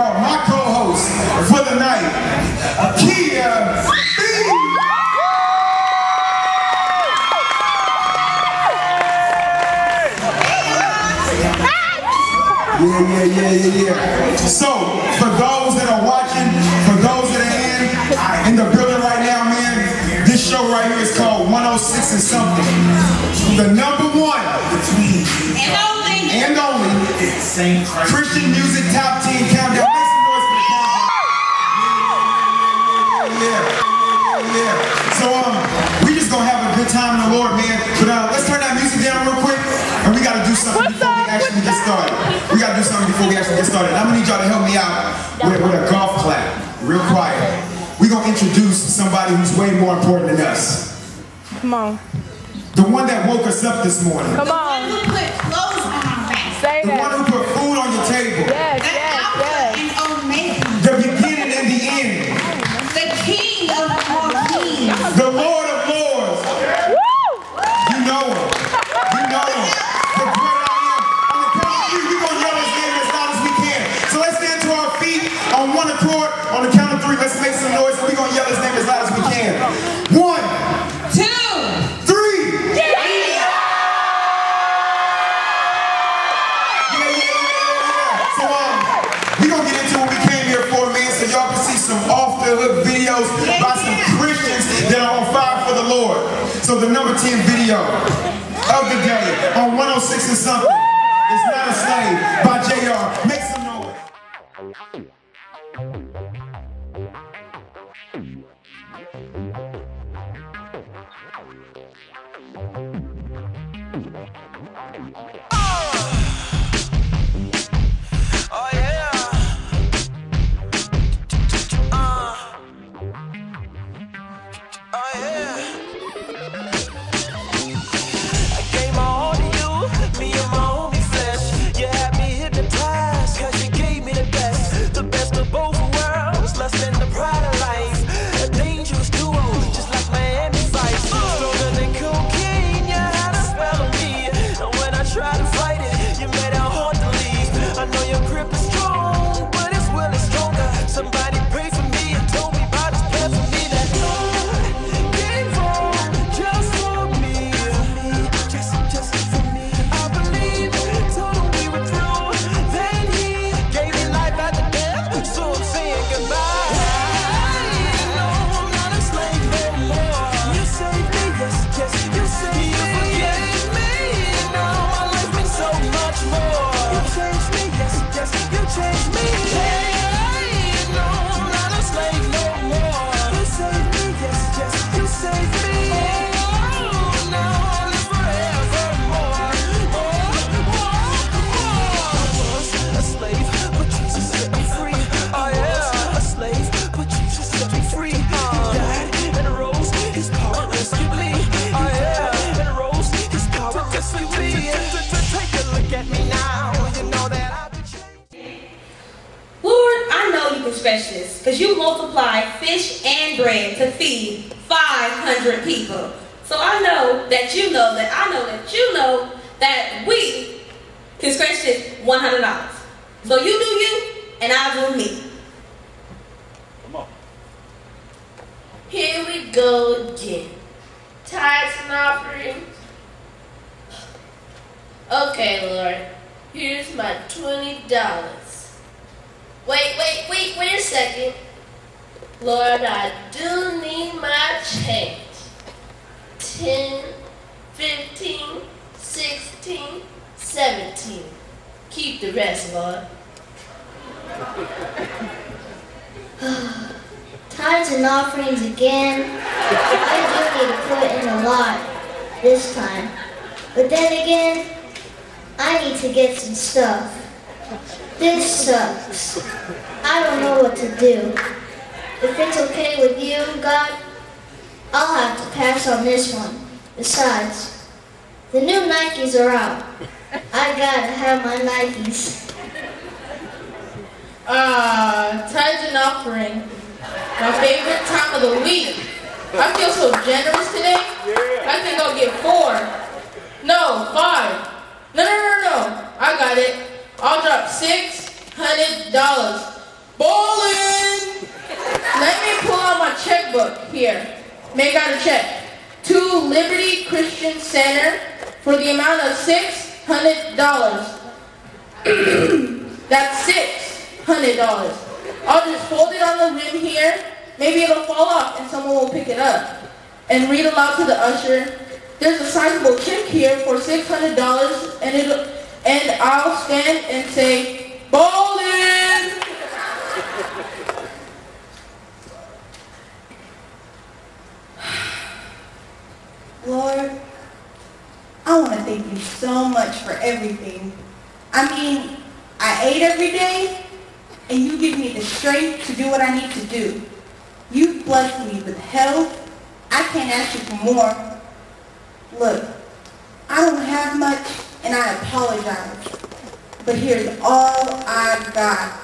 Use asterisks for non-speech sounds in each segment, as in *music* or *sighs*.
y'all, my co-host for the night, Akia B. Yeah, yeah, yeah, yeah, yeah. So, for those that are watching, for those that are in, in the building right now, man, this show right here is called 106 and something. The number one. And only. And only. Christian Music Top 10 Countdown. Make some noise for the countdown. Yeah. Yeah. So, um, we just gonna have a good time in the Lord, man. But uh, let's turn that music down real quick. And we gotta do something before we actually get started. We gotta do something before we actually get started. I'm gonna need y'all to help me out with, with a golf clap, real quiet. we gonna introduce somebody who's way more important than us. Come on. The one that woke us up this morning. Come One on. Say The one that. who Yeah, yeah. So um, we gonna get into what we came here for, man. So y'all can see some off the hook videos by some Christians that are on fire for the Lord. So the number 10 video of the day on 106 and something is not a slave by JR. Make some noise. Fish and bread to feed 500 people. So I know that you know that I know that you know that we can scratch this $100. So you do you and I'll do me. Come on. Here we go again. Tithes and offering. Okay, Lord. Here's my twenty dollars. Wait, wait, wait, wait a second. Lord, I do need my change. Ten, fifteen, sixteen, seventeen. Keep the rest, Lord. *sighs* Tithes and offerings again. I do need to put in a lot this time. But then again, I need to get some stuff. This sucks. I don't know what to do. If it's okay with you, God, I'll have to pass on this one. Besides, the new Nikes are out. I gotta have my Nikes. Ah, tithes and offering. My favorite time of the week. I feel so generous today. I think I'll get four. No, five. No, no, no, no. I got it. I'll drop six hundred dollars. Bowling. Let me pull out my checkbook here. Make out a check to Liberty Christian Center for the amount of six hundred dollars. *clears throat* That's six hundred dollars. I'll just fold it on the rim here. Maybe it'll fall off and someone will pick it up. And read aloud to the usher. There's a sizable check here for six hundred dollars, and it'll and I'll stand and say, bowling. Lord, I want to thank you so much for everything. I mean, I ate every day, and you give me the strength to do what I need to do. You've blessed me with health. I can't ask you for more. Look, I don't have much, and I apologize. But here's all I've got.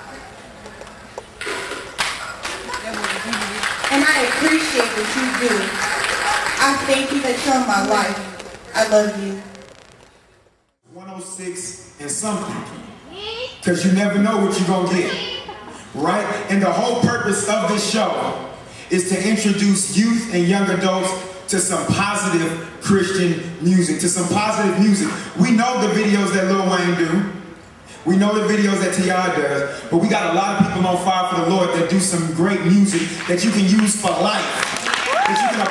And I appreciate what you do. I thank you that you're my life. I love you. 106 and something. Because you never know what you're going to get. Right? And the whole purpose of this show is to introduce youth and young adults to some positive Christian music, to some positive music. We know the videos that Lil Wayne do. We know the videos that T.I. does, but we got a lot of people on fire for the Lord that do some great music that you can use for life, that you can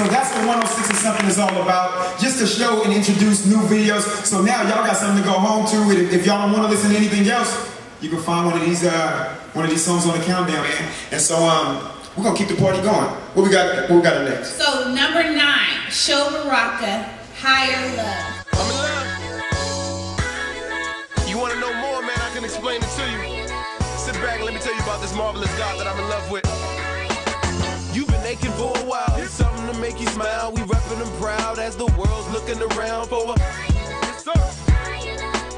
So that's what 106 and something is all about, just to show and introduce new videos. So now y'all got something to go home to. If, if y'all don't want to listen to anything else, you can find one of these uh, one of these songs on the countdown, man. And so um, we're gonna keep the party going. What we got? What we got next? So number nine, Sho Baraka, Higher Love. I'm in love. You want to know more, man? I can explain it to you. Sit back and let me tell you about this marvelous God that I'm in love with. For a while. It's something to make you smile. We reppin' them proud as the world's looking around for a. Yes, sir.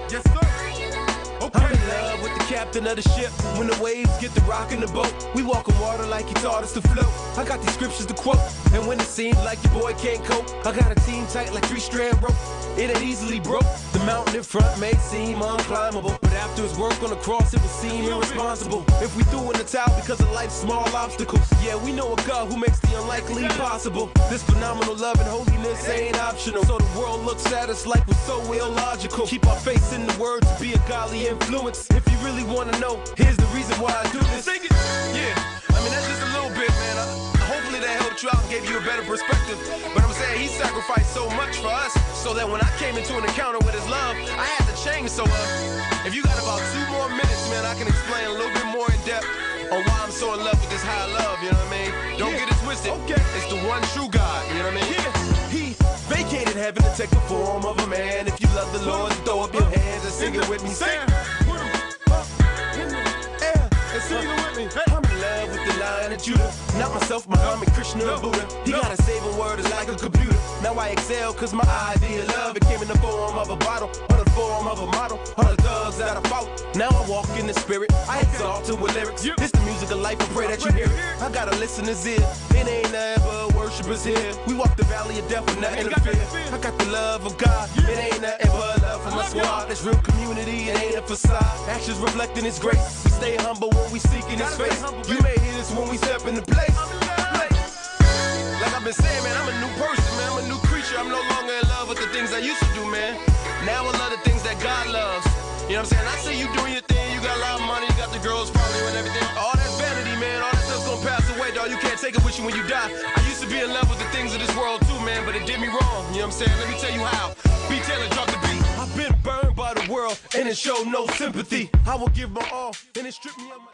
Yes, sir. Okay. I'm in love with the captain of the ship. When the waves get to rocking the boat, we walk on water like he taught us to float. I got these scriptures to quote, and when it seems like your boy can't cope, I got a team tight like three strand rope. It ain't easily broke. The mountain in front may seem unclimbable, after his work on the cross, it will seem irresponsible. If we threw in the towel because of life's small obstacles, yeah, we know a God who makes the unlikely possible. This phenomenal love and holiness ain't optional. So the world looks at us like we're so illogical. Keep our faith in the word to be a godly influence. If you really wanna know, here's the reason why I do this. Sing it. Yeah, I mean that's just a little bit, man. I, hopefully that helped you out and gave you a better perspective. But I'm saying he sacrificed so much for us, so that when I came into an encounter with his love, I had to change. So uh, if you got about two more minutes, man, I can explain a little bit more in depth on why I'm so in love with this high love. You know what I mean? Don't get it twisted. Okay. It's the one true God. You know what I mean? Yeah. He vacated heaven to take the form of a man. If you love the Lord, throw up your hands and sing it with me. Sing. Yeah, and sing it with me. I'm in love with the Lion of Judah. Not myself, Muhammad, Krishna, or Buddha. He got a saving word is like a computer. Now I excel cause my idea of love it came in the form of a bottle, or the form of a model, or the thugs that I fought. Now I walk in the spirit, I exalt it with lyrics. It's the music of life, I pray that you hear it. I got a listener's ear, it ain't but worshipers here. We walk the valley of death with nothing to fear. I got the love of God, it ain't nothing but love from my squad. It's real community, it ain't a facade. Actions reflecting His grace. We stay humble when we seek in His face. You may hear this when we step in the place. I've been saying, man, I'm a new person, man. I'm a new creature. I'm no longer in love with the things I used to do, man. Now I love the things that God loves. You know what I'm saying? I see you doing your thing. You got a lot of money. You got the girls following and everything. All that vanity, man. All that stuff's gonna pass away, dog. You can't take it with you when you die. I used to be in love with the things of this world too, man, but it did me wrong. You know what I'm saying? Let me tell you how. B. Taylor dropped the beat. I've been burned by the world and it showed no sympathy. I will give my all and it stripped me of my.